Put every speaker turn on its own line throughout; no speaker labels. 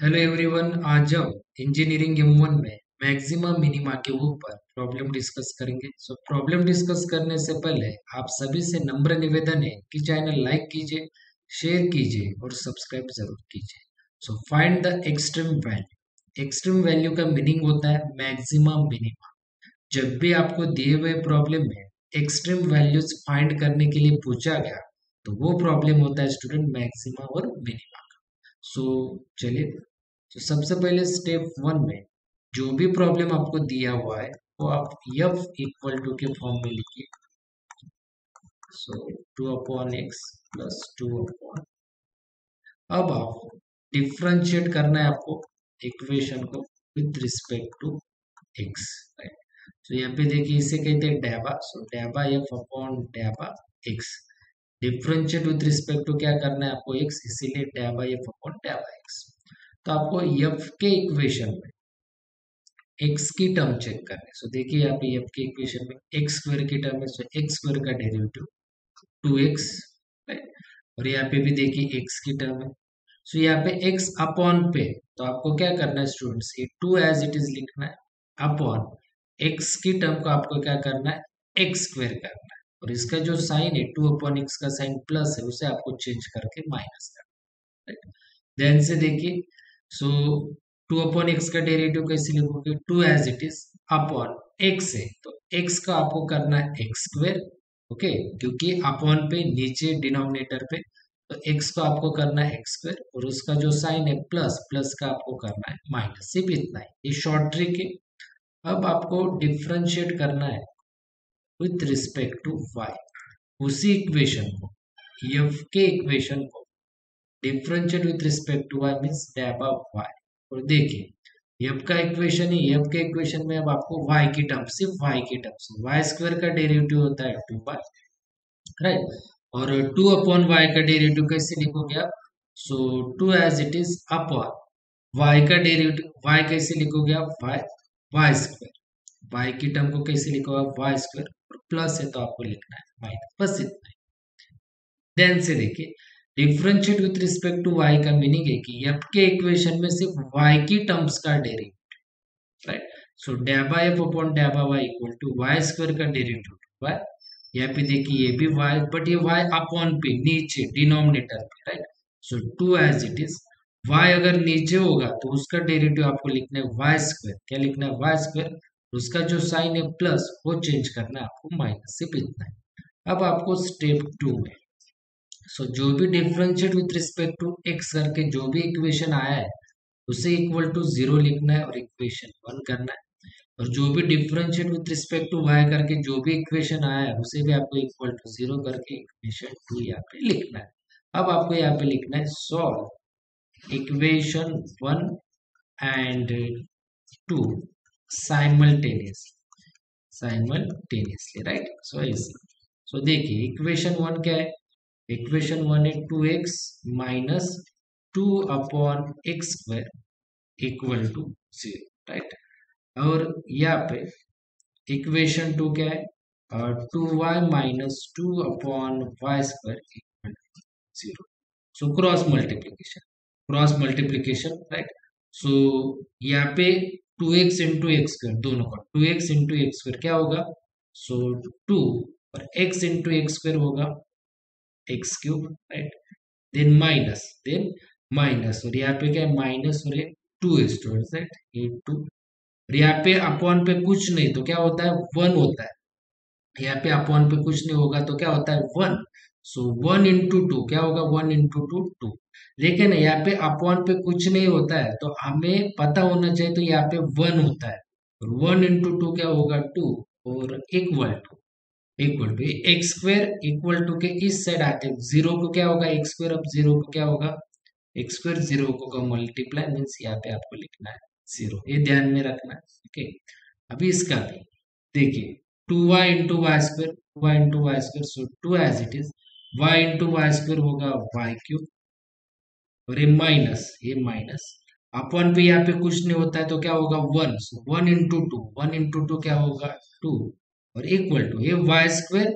Hello everyone आज हम engineering M one में मैक्सिमा मिनिमा के ऊपर प्रॉब्लम डिस्कस करेंगे। सो प्रॉब्लम डिस्कस करने से पहले आप सभी से नम्र निवेदन है कि चैनल लाइक कीजिए शेयर कीजिए और सब्सक्राइब ज़रूर कीजिए। So find the extreme value extreme value का मीनिंग होता है मैक्सिमा मिनिमा जब भी आपको दिए हुए प्रॉब्लम में एक्सट्रीम वैल्यूज़ फाइंड करने के लिए पूछा गया तो वो प्रॉब्लम होता है स्टूडेंट मैक्सिमा और मिनिमा सो so, चलिए तो सबसे पहले स्टेप वन में जो भी प्रॉब्लम आपको दिया हुआ है वो आप एफ़ इक्वल टू के फॉर्म में लिखिए। So two upon x plus two upon अब आप डिफ्रेंशिएट करना है आपको इक्वेशन को with respect to x right तो यहाँ पे देखिए इसे कहते हैं डैबा। सो डैबा F upon डैबा x differentiate with respect to क्या करना है आपको? एक्स इसीलिए डैबा एफ़ अपॉन डैबा एक्स तो आपको एफ़ के इक्वेशन में एक्स की टर्म चेक करनी सो देखिए यहाँ पे एफ़ के इक्वेशन में एक्स स्क्वायर की टर्म है सो एक्स स्क्वायर का डेरिवेटिव टू एक्स और यहाँ पे भी देखिए एक्स की टर्म है। सो यहाँ पे एक्स अपॉन पे तो आपको क्या करना है स्टूडेंट्स ये टू एज इट इज़ लिखना है अपॉन एक्स की टर्म को आपको क्या करना है? एक्स स्क्वायर करना है। और इसका जो साइन है टू अपॉन एक्स का साइन प्लस है, उसे आपको चेंज करके माइनस देन से देखिए सो टू अपॉन एक्स का डेरिवेटिव कैसे लिखोगे? Two as it is upon x है तो एक्स का आपको करना है एक्स स्क्वेयर ओके क्योंकि अपॉन पे, नीचे डिनोमिनेटर पे तो एक्स को आपको करना है एक्स स्क्वेयर और उसका जो साइन है प्लस प्लस का आपको करना है माइनस सिर्फ़ इतना है। ये शॉर्ट ट्रिक है। अब आपको डिफ्रेंशिएट करना है। विथ रिस्पेक्ट टू वाई उसी इक्वेशन को एफ़ के इक्वेशन को differentiate with respect to y means dab y और देखिए एफ़ का इक्वेशन ही एफ़ के इक्वेशन में अब आपको वाई की टर्म सिर्फ़ वाई की टर्म वाई स्क्वायर का डेरिवेटिव होता है टू वाई राइट और टू अपॉन वाई का डेरिवेटिव कैसे लिखोगे आप? So two as it is upon y का डेरिवेटिव वाई कैसे लिखोगे आप? वाई वाई स्क्वायर वाई की टर्म को कैसे लिखोगे आप? वाई स्क्वायर प्लस है तो आपको लिखना है माइनस बस इतना देन से देखिए differentiate with respect to y का मीनिंग है कि एफ़ के इक्वेशन में सिर्फ़ वाई की टर्म्स का डेरिवेटिव राइट सो डेबा F upon डेबा y equal to y square का डेरिवेटिव वाई यहाँ पे देखिए, ये भी वाई बट ये वाई अपॉन पे, नीचे डिनोमिनेटर पे right so two as it is y अगर नीचे होगा तो उसका डेरिवेटिव आपको लिखना है वाई स्क्वायर क्या लिखना है? वाई स्क्वायर उसका जो साइन है प्लस वो चेंज करना है आपको माइनस से इतना है। अब आपको स्टेप टू में सो so, जो भी differentiate with respect to x करके जो भी इक्वेशन आया है उसे इक्वल टू ज़ीरो लिखना है और इक्वेशन वन करना है। और जो भी differentiate with respect to y करके जो भी इक्वेशन आया है उसे भी आपको इक्वल टू ज़ीरो करके इक्वेशन टू यहाँ पे लिखना है। अब आपको यहाँ पे लिखना है solve equation one and two simultaneously simultaneously right so ऐसे सो देखिए इक्वेशन वन क्या है? इक्वेशन वन है two x minus two upon x square equal to zero right और यहाँ पे इक्वेशन टू क्या है? Two y minus two upon y square equal to zero so cross multiplication cross multiplication right so यहाँ पे two x into x square दोनों का two x into x square क्या होगा? सो टू और x into x square होगा x cube right then minus then minus और यहाँ पे क्या है? माइनस और टू स्टूडेंट्स राइट ये टू और यहाँ पे अपॉन पे कुछ नहीं तो क्या होता है? वन होता है। यहाँ पे अपॉन पे कुछ नहीं होगा तो क्या होता है? One so one into two क्या होगा वन इंटू टू टू लेकिन यहाँ पे अपॉन पे कुछ नहीं होता है तो हमें पता होना चाहिए तो यहाँ पे वन होता है। वन इंटू टू क्या होगा? टू और equal to equal to x square equal to के इस साइड आते ज़ीरो को क्या होगा? एक्स स्क्वेयर अब ज़ीरो को क्या होगा? एक्स स्क्वेयर ज़ीरो को मल्टीप्लाई मीन्स यहाँ पे आपको लिखना है ज़ीरो ये ध्यान में रखना है ओके अभी इसका भी, देखिए two y into y square two y into y square so two as it is y into y square होगा वाई क्यूब और ये माइनस ये माइनस अपॉन पे यहाँ पे कुछ नहीं होता है तो क्या होगा? One one into two one into two क्या होगा? टू और इक्वल टू ये वाई स्क्वेयर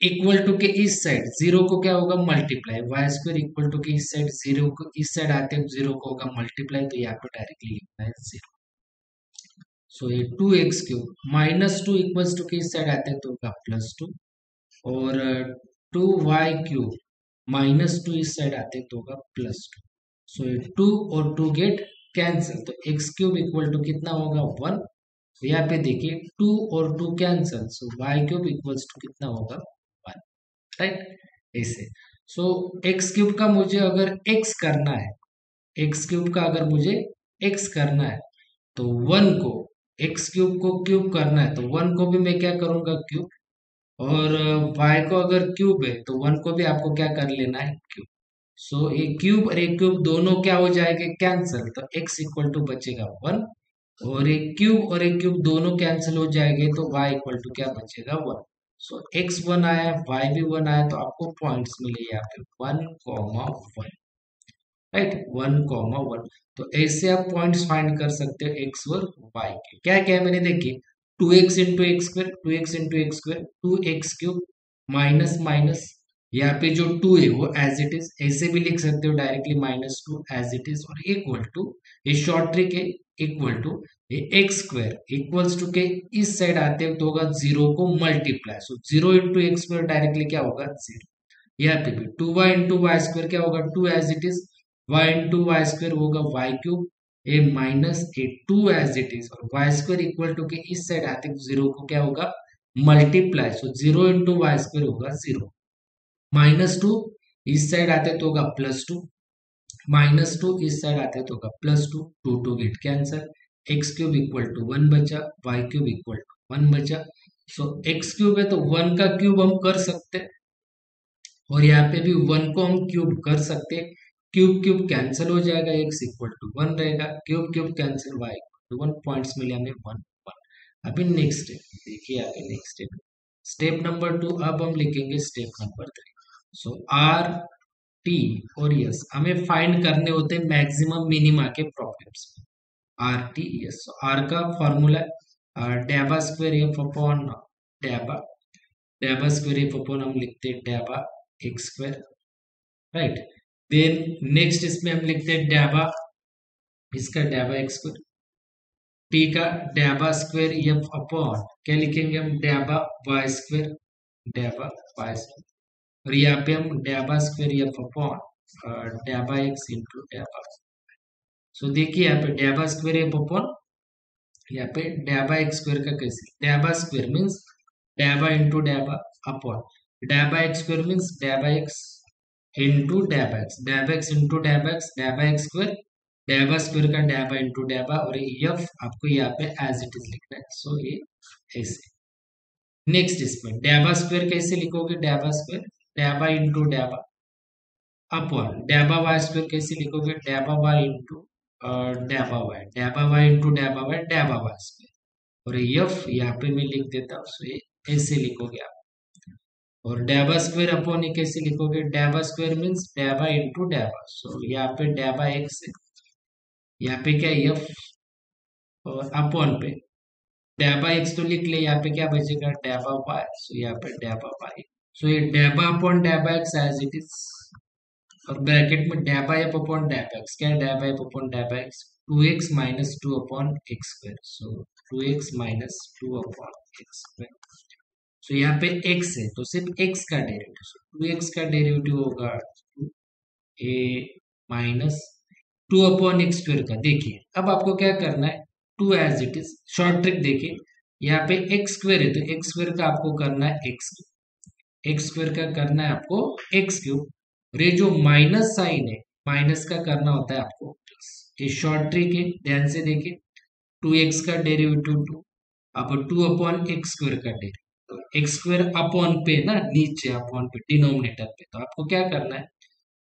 इक्वल टू के इस साइड ज़ीरो को क्या होगा? Multiply y square equal to के इस साइड ज़ीरो को, इस साइड आते हैं ज़ीरो को होगा मल्टीप्लाई तो यहाँ पे डायरेक्टली लिखना है ज़ीरो सो ये two x cube minus two equals to के इस साइड आते हैं तो होगा प्लस टू और two y cube minus two इस साइड आते तो होगा प्लस टू सो ये टू और टू गेट कैंसिल तो एक्स क्यूब इक्वल टू कितना होगा? वन तो यहाँ पे देखिए टू और two cancel so y cube equals to कितना होगा? वन राइट ऐसे. सो एक्स क्यूब का मुझे अगर एक्स करना है एक्स क्यूब का अगर मुझे एक्स करना है तो वन को एक्स क्यूब को क्यूब करना है तो वन को भी मैं क्या करूँगा? क्यूब और वाई को अगर क्यूब है तो वन को भी आपको क्या कर लेना है? क्यूब सो so, एक क्यूब और एक क्यूब दोनों क्या हो जाएँगे? कैंसिल तो x इक्वल टू बचेगा वन और एक क्यूब और एक क्यूब दोनों कैंसिल हो जाएँगे तो y इक्वल टू क्या बचेगा? वन सो x वन आया y भी वन आया तो आपको पॉइंट्स मिले यहाँ पे one comma one right one comma one तो ऐसे आप पॉइंट्स फाइंड कर सकते हो एक्स और वाई के. क्या क्या मैंने देखिए two x into x square two x into x square two x cube minus minus यहाँ पे जो टू है वो एज इट इज़ ऐसे भी लिख सकते हो directly minus two as it is और इक्वल टू ये शॉर्ट ट्रिक है इक्वल टू ये एक्स स्क्वायर इक्वल्स टू के इस साइड आते हैं तो होगा ज़ीरो को multiply so zero into x square directly क्या होगा? ज़ीरो यहाँ पे भी two y into y square क्या होगा? Two as it is y into y square होगा y cube uh minus uh two as it is और वाई स्क्वायर इक्वल टू के इस साइड आते ज़ीरो को क्या होगा? Multiply so zero into y square होगा ज़ीरो माइनस टू इस साइड आते तो होगा प्लस टू माइनस टू इस साइड आते तो होगा plus two two two get cancel x cube equal to one बचा y cube equal to one बचा. सो एक्स क्यूब है तो वन का क्यूब हम कर सकते और यहाँ पे भी वन को हम क्यूब कर सकते क्यूब क्यूब कैंसिल हो जाएगा एक्स इक्वल टू वन रहेगा, cube cube cancel y equal to one points मिले हमें वन वन अभी नेक्स्ट स्टेप देखिए आगे next step step number two अब हम लिखेंगे step number three so R T और यस हमें फाइंड करने होते हैं मैक्सिमम मिनिमा के problems R T S R का फॉर्मूला डेबा स्क्वेयर एफ़ अपॉन डेबा डेबा स्क्वेयर एफ़ अपॉन हम लिखते हैं डेबा x square right then next इसमें हम लिखते हैं डेबा, इसका डेबा एक्स स्क्वेयर टी का डेबा स्क्वेयर एफ़ अपॉन क्या लिखेंगे हम? डेबा वाई स्क्वेयर डेबा वाई स्क्वेयर और यहाँ पे हम डेबा स्क्वेयर या अपॉन डेबा एक्स इंटू डेबा। सो देखिए यहाँ पे डेबा स्क्वेयर या अपॉन यहाँ पे डेबा एक्स स्क्वेयर का कैसे? डेबा स्क्वेयर मीन्स डेबा इंटू डेबा अपॉन डेबा एक्स स्क्वेयर मीन्स डेबा एक्स इंटू डेबा एक्स डेबा एक्स इंटू डेबा एक्स डेबा एक्स स्क्वेयर डेबा स्क्वेयर का डेबा इंटू डेबा और एफ़ आपको यहाँ पे एज इट इज़ लिखना है। सो ये ऐसे। नेक्स्ट इसमें डेबा स्क्वेयर कैसे लिखोगे? डेबा स्क्वेयर डेबा इंटू डेबा अपॉन डेबा वाई स्क्वेयर कैसे लिखोगे? डेबा वाई इंटू डेबा वाई डेबा वाई इंटू डेबा वाई डेबा वाई स्क्वेयर और यफ यहाँ पे मैं लिख देता हूँ सो ये ऐसे लिखोगे आप। और डेबा स्क्वेयर अपॉन ये कैसे लिखोगे, डेबा स्क्वेयर मीन्स डेबा इंटू डेबा। सो यहाँ पे डेबा एक्स है, यहाँ पे क्या यफ और अपॉन पे। डेबा एक्स तो लिख ले, यहाँ पे क्या बचेगा, डेबा वाई सो यहाँ पे डेबा वाई सो ये डेबा अपॉन डेबा एक्स एज इट इज़ और ब्रैकेट में डेबा एफ़ अपॉन डेबा एक्स क्या डेबा F upon डेबा x two x minus two upon x square so two x minus two upon x square so यहाँ पे x है तो सिर्फ़ x का डेरिवेटिव टू एक्स का डेरिवेटिव होगा ए minus two upon x square का। देखिए, अब आपको क्या करना है? Two as it is short trick देखिए। यहाँ पे एक्स स्क्वायर है तो एक्स स्क्वायर का आपको करना है एक्स एक्स स्क्वायर का करना है आपको एक्स क्यूब और ये जो माइनस साइन है माइनस का करना होता है आपको प्लस ये शॉर्ट ट्रिक है, ध्यान से देखिए। टू एक्स का डेरिवेटिव टू अब टू अपॉन एक्स स्क्वायर का डेरिवेटिव एक्स स्क्वायर अपॉन पे ना नीचे अपॉन पे डिनोमिनेटर पे। तो आपको क्या करना है?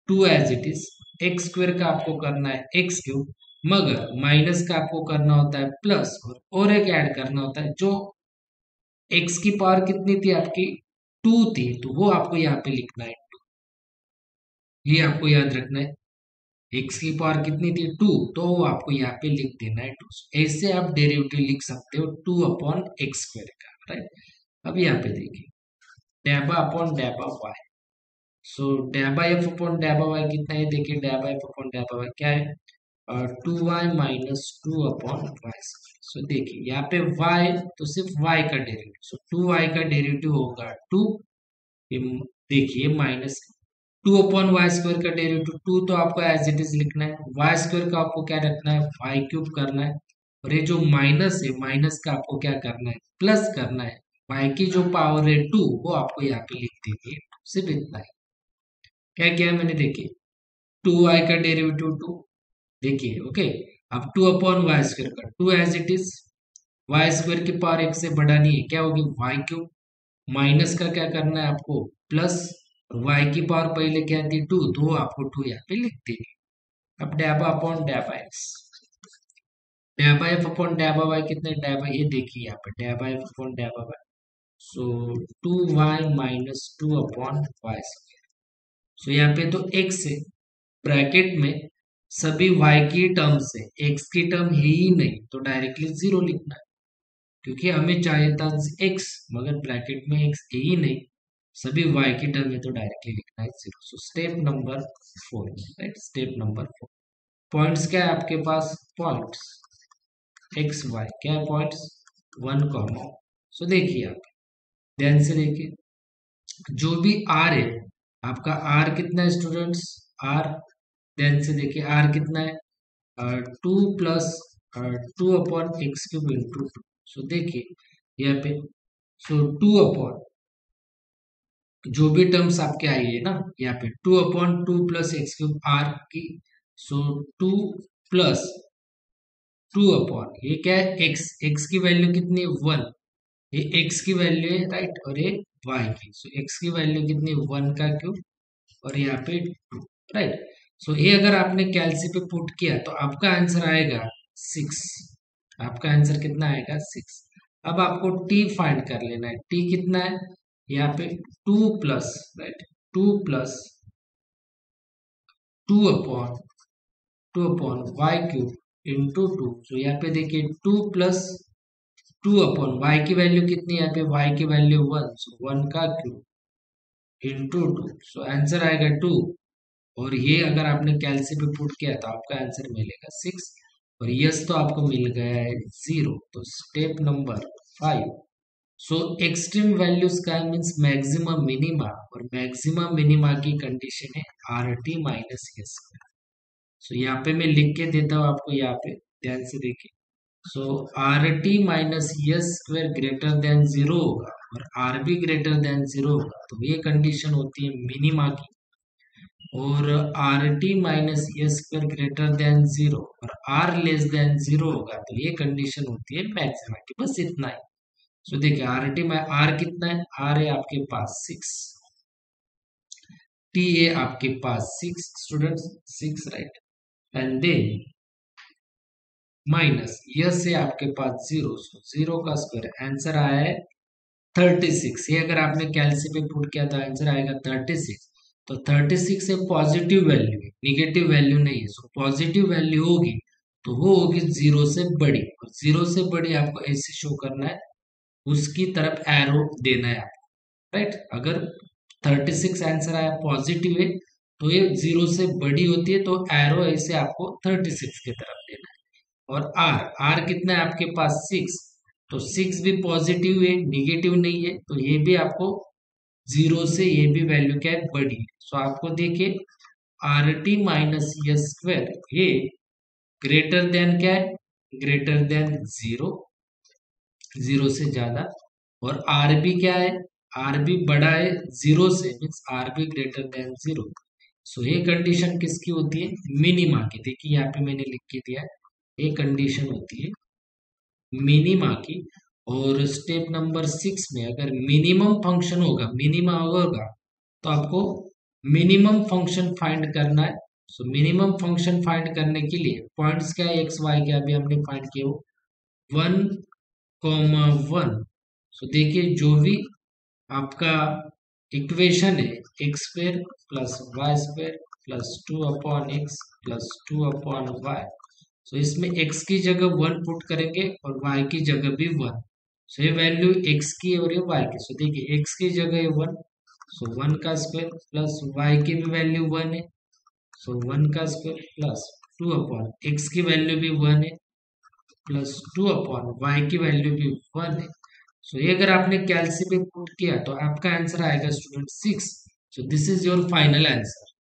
Two as it is x square का आपको करना है एक्स क्यूब मगर माइनस का आपको करना होता है प्लस और, और एक ऐड करना होता है जो एक्स की पावर कितनी थी आपकी? टू थी तो वो आपको यहाँ पे लिखना है टू ये आपको याद रखना है एक्स की पावर कितनी थी? टू तो वो आपको यहाँ पे लिख देना है टू ऐसे आप डेरिवेटिव लिख सकते हो टू अपॉन एक्स स्क्वायर का राइट अब यहाँ पे देखिए, डेबा अपॉन डेबा वाई सो डेबा एफ़ अपॉन डेबा वाई कितना है? देखिए, डेबा एफ़ अपॉन डेबा वाई क्या है? Two y minus two upon y so देखिए, यहाँ पे वाई तो सिर्फ़ वाई का डेरिवेटिव सो टू वाई का डेरिवेटिव होगा टू देखिए minus two upon y square का डेरिवेटिव टू तो आपको एज इट इज़ लिखना है. वाई स्क्वायर का आपको क्या रखना है? वाई क्यूब करना है. और ये जो माइनस है माइनस का आपको क्या करना है? प्लस करना है. वाई की जो पावर है टू वो आपको यहाँ पे लिख देंगे सिर्फ़ इतना है क्या क्या मैंने देखिए? टू वाई का डेरिवेटिव टू देखिए ओके अब टू अपॉन वाई स्क्वायर का two as it is y square की पावर एक से बड़ा नहीं है, क्या होगी? वाई क्यूब माइनस का क्या करना है आपको? प्लस वाई की पावर पहले क्या थी? टू दो आपको टू यहाँ पे लिख देंगे। अब डैबा अपॉन डैबा एक्स डैबा एफ़ अपॉन डैबा वाई कितने? डैबा ये देखिए यहाँ पे डैबा F upon डैबा y so two y minus two upon y square so यहाँ पे तो एक्स है। ब्रैकेट में सभी y की टर्म से x की टर्म है ही नहीं तो डायरेक्टली ज़ीरो लिखना है। क्योंकि हमें चाहिए था x, मगर ब्रैकेट में x है ही नहीं। सभी y की टर्म है तो डायरेक्टली लिखना है zero so step number four right step number four points क्या है आपके पास? पॉइंट्स एक्स वाई क्या है पॉइंट्स वन कॉमा सो देखिए आप। ध्यान से देखिए जो भी आर है, आपका आर कितना है स्टूडेंट्स आर देन से देखिए आर कितना है? Two plus two upon x cube into two so देखिए, यहाँ पे सो टू अपॉन जो भी टर्म्स आपके आई है ना, यहाँ पे two upon two plus x cube r की so two plus two upon ये क्या है? एक्स एक्स की वैल्यू कितनी है? वन ये एक्स की वैल्यू है राइट और ये वाई की। सो so, एक्स की वैल्यू कितनी वन का क्यूब और यहाँ पे टू राइट सो ये अगर आपने कैलसी पे पुट किया तो आपका आंसर आएगा सिक्स आपका आंसर कितना आएगा सिक्स अब आपको टी फाइंड कर लेना है। टी कितना है? यहाँ पे two plus right two plus two upon two upon y cube into two तो यहाँ पे देखिए two plus two upon y की वैल्यू कितनी यहाँ पे वाई की वैल्यू वन सो वन का cube into two so answer आएगा टू और ये अगर आपने कैलसी पे पुट किया तो आपका आंसर मिलेगा सिक्स और यस तो आपको मिल गया है ज़ीरो तो step number five so extreme values का मीन्स मैक्सिमम मिनिमा और मैक्सिमम मिनिमा की कंडीशन है r t minus s so यहाँ पे मैं लिख के देता हूँ आपको, यहाँ पे ध्यान से देखिए। So r t minus s square greater than zero होगा और r b greater than zero होगा। तो ये कंडीशन होती है मिनिमा की। और r t minus s square greater than zero और आर लेस देन ज़ीरो होगा तो ये कंडीशन होती है मैक्सिमा की। बस इतना ही। सो देखिए आर टी में आर कितना है? आर है आपके पास सिक्स टी ए आपके पास six student six right and then minus s है आपके पास ज़ीरो ज़ीरो का स्क्वायर आंसर आया है थर्टी सिक्स ये अगर आपने कैलसी पे पुट किया तो आंसर आएगा थर्टी सिक्स तो थर्टी सिक्स एक पॉजिटिव वैल्यू है निगेटिव वैल्यू नहीं है सो पॉजिटिव वैल्यू होगी तो वो होगी ज़ीरो से बड़ी. और ज़ीरो से बड़ी आपको ऐसे शो करना है, उसकी तरफ़ एरो देना है आपको राइट अगर 36 आंसर आया पॉजिटिव है तो ये ज़ीरो से बड़ी होती है तो एरो ऐसे आपको 36 की तरफ़ देना है। और आर आर कितना है आपके पास? सिक्स तो सिक्स भी पॉजिटिव है निगेटिव नहीं है तो ये भी आपको ज़ीरो से ये भी वैल्यू क्या है? बड़ी है। सो आपको देखिए आर टी माइनस स्क्वेयर ये ग्रेटर देन क्या है? ग्रेटर देन ज़ीरो ज़ीरो से ज़्यादा। और आर बी क्या है? आर बी बड़ा है ज़ीरो से means r b greater than zero so ये कंडीशन किसकी होती है? मिनिमा की। देखिए, यहाँ पे मैंने लिख के दिया ये कंडीशन होती है मिनिमा की और स्टेप नंबर सिक्स में अगर मिनिमम फ़ंक्शन होगा मिनिमा होगा तो आपको मिनिमम फ़ंक्शन फाइंड करना है। सो मिनिमम फ़ंक्शन फाइंड करने के लिए पॉइंट्स क्या है? एक्स वाई क्या अभी हमने फाइंड किया हो? वन कॉमा वन सो देखिए जो भी आपका इक्वेशन है x square plus y square plus two upon x plus two upon y so इसमें एक्स की जगह वन पुट करेंगे और वाई की जगह भी वन सो ये वैल्यू एक्स की और ये वाई की. सो देखिए एक्स की जगह है वन सो वन का स्क्वायर प्लस वाई की भी वैल्यू वन है. सो वन का square plus two upon x की वैल्यू भी वन है. प्लस टू अपॉन वाई की वैल्यू भी वन है. सो ये अगर आपने कैल्सी पे पुट किया तो आपका आंसर आएगा student six so this is your final answer